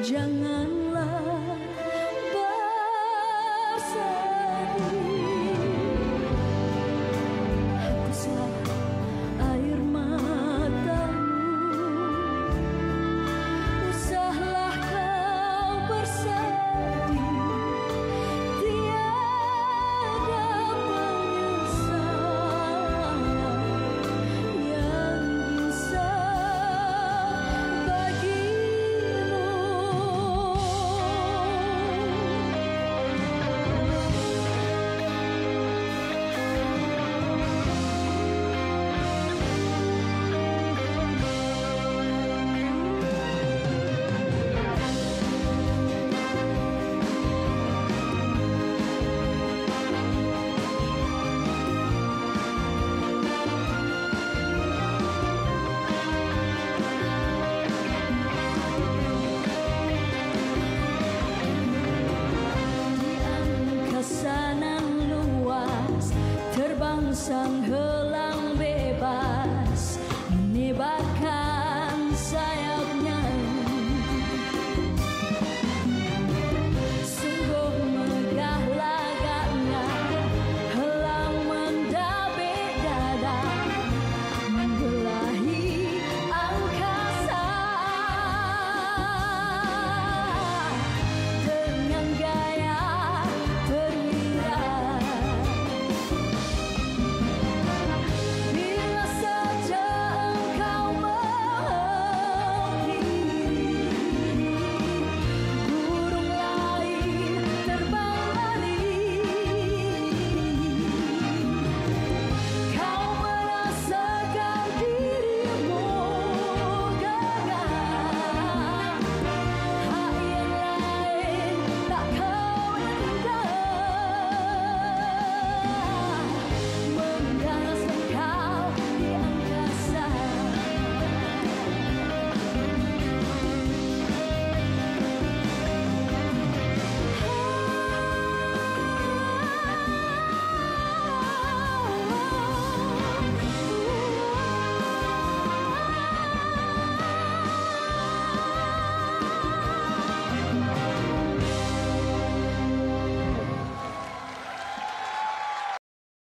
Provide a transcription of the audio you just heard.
janganlah